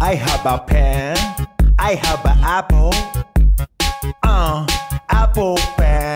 I have a pen. I have an apple. Uh, apple pen.